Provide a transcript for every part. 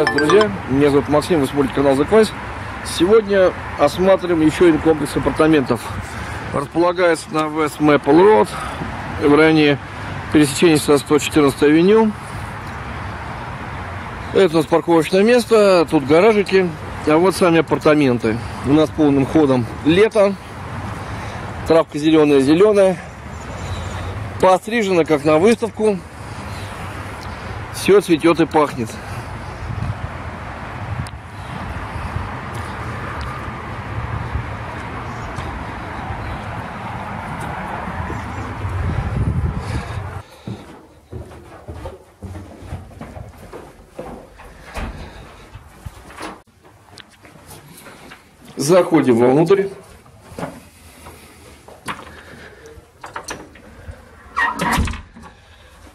Здравствуйте, друзья! Меня зовут Максим, вы смотрите канал The Quest. Сегодня осматриваем еще один комплекс апартаментов. Располагается на West Maple Road, в районе пересечения со 114 авеню. Это у нас парковочное место, тут гаражики, а вот сами апартаменты. У нас полным ходом лето, травка зеленая-зеленая, пострижена как на выставку, все цветет и пахнет. Заходим вовнутрь.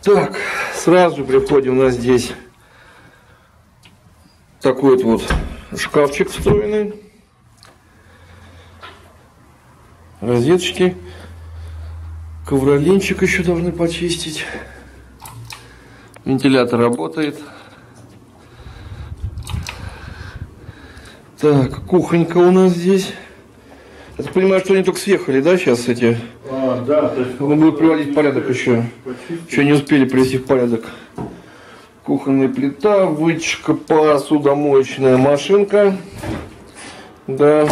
Так, сразу приходим у нас здесь такой вот, вот шкафчик встроенный. Розеточки. Ковролинчик еще должны почистить. Вентилятор работает. Так, кухонька у нас здесь. Я так понимаю, что они только съехали, да, сейчас эти? А, да, то есть... Он будет приводить порядок еще. Еще не успели привести в порядок. Кухонная плита, вытяжка, посудомоечная машинка. Да.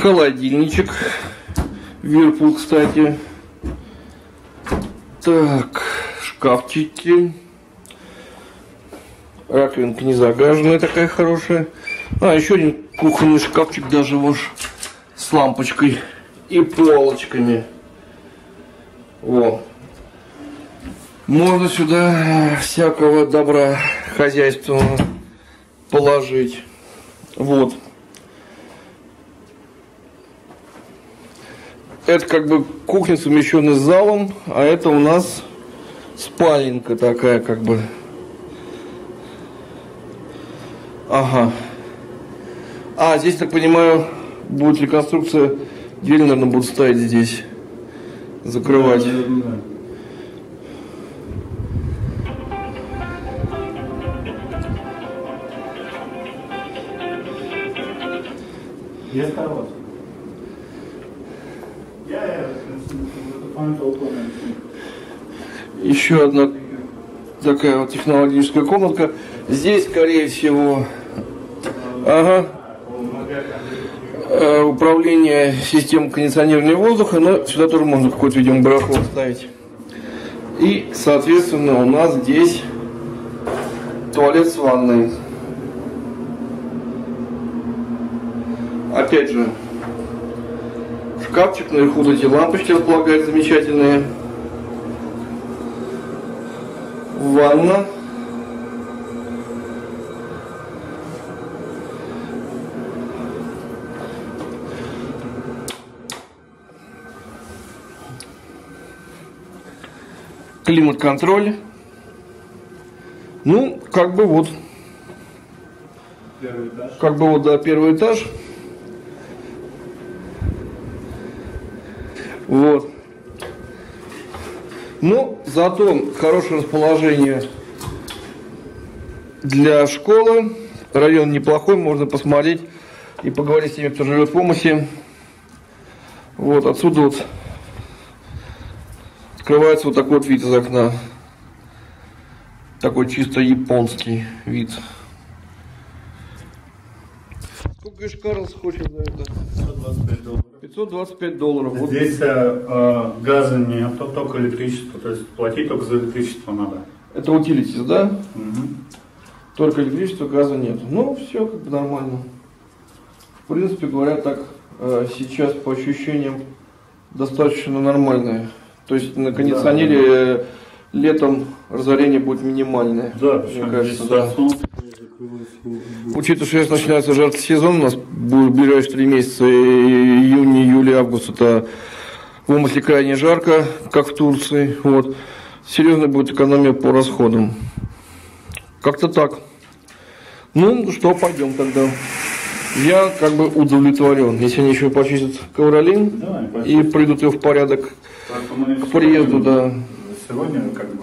Холодильничек. Вирпул, кстати. Так, шкафчики. Раковинка не загаженная такая хорошая. А, еще один кухонный шкафчик даже вот с лампочкой и полочками. О. Можно сюда всякого добра хозяйственного положить. Вот. Это как бы кухня совмещенная с залом, а это у нас спаленка такая как бы. Ага. А, здесь, так понимаю, будет реконструкция. Дверь, наверное, будут ставить здесь. Закрывать. Да, and see. Еще одна такая вот технологическая комнатка. Здесь, скорее всего, ага, э, управление системой кондиционирования воздуха, но сюда тоже можно какое-то, видимо, барахло ставить. И, соответственно, у нас здесь туалет с ванной. Опять же, шкафчик, наверху эти лампочки располагают замечательные. Ванна. Климат-контроль. Ну, как бы вот, Первый этаж. как бы вот, да, первый этаж. Вот. Ну, зато хорошее расположение для школы. Район неплохой, можно посмотреть и поговорить с теми, кто живет в Помосе. Вот, отсюда вот открывается вот такой вот вид из окна. Такой чисто японский вид. Сколько говоришь, Карлс хочет за это? 125 долларов. 525 долларов. Вот Здесь э, э, газа нет, то только электричество, то есть платить только за электричество надо. Это утилитис, да? Мгм. Только электричества, газа нет. Ну, все как бы нормально. В принципе говоря, так э, сейчас по ощущениям достаточно нормальное. То есть на кондиционере э, летом разорение будет минимальное. Да, мне кажется, да. Учитывая, что сейчас начинается жаркий сезон, у нас будет в ближайшие три месяца, июнь, июль, август, это в Омасле крайне жарко, как в Турции. Вот. Серьезная будет экономия по расходам. Как-то так. Ну, что, пойдем тогда. Я как бы удовлетворен. Если они еще почистят ковролин Давай, и придут его в порядок Поэтому приезду, да. Сегодня, как бы,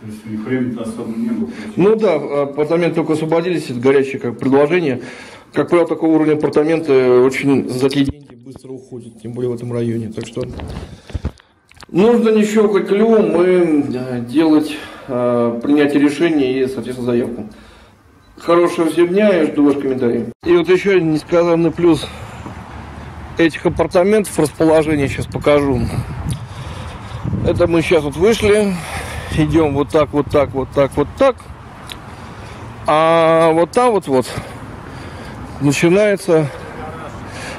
То есть у них времени-то особо не было. Ну да, апартаменты только освободились, это горячее как предложение. Как правило, такого уровня апартаменты очень за такие деньги быстро уходят, тем более в этом районе. Так что нужно не щелкать клювом и э, делать э, принятие решения и, соответственно, заявку. Хорошего всем дня и жду ваших комментариев. И вот еще несказанный плюс этих апартаментов расположение сейчас покажу. Это мы сейчас вот вышли, идем вот так, вот так, вот так, вот так. А вот там вот вот начинается...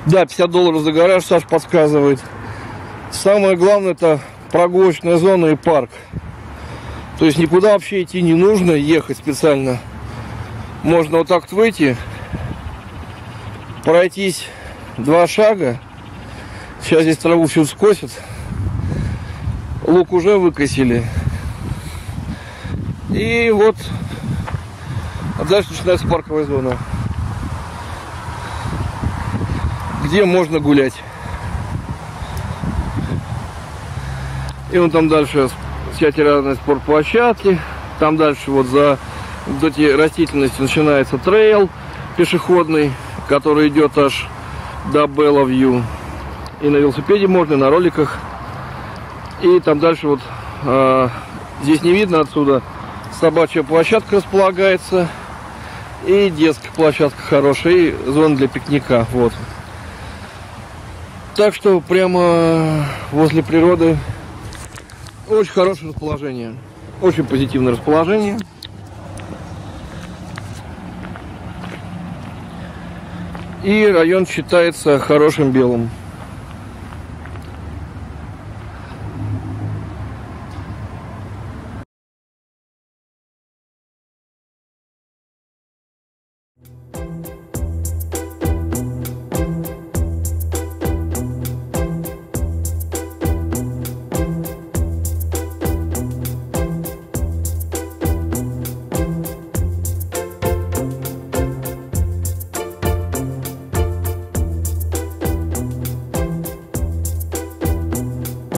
Да, 50 долларов за гараж, Саш подсказывает. Самое главное это прогулочная зона и парк. То есть никуда вообще идти не нужно, ехать специально. Можно вот так вот выйти, пройтись два шага. Сейчас здесь траву всю скосят. Лук уже выкосили. И вот а дальше начинается парковая зона. Где можно гулять. И вон там дальше театральные спортплощадки. Там дальше вот за вот эти растительности начинается трейл пешеходный, который идет аж до Белловью. И на велосипеде можно, и на роликах. И там дальше вот, э, здесь не видно отсюда, собачья площадка располагается. И детская площадка хорошая, и зона для пикника. Вот. Так что прямо возле природы очень хорошее расположение. Очень позитивное расположение. И район считается хорошим белым.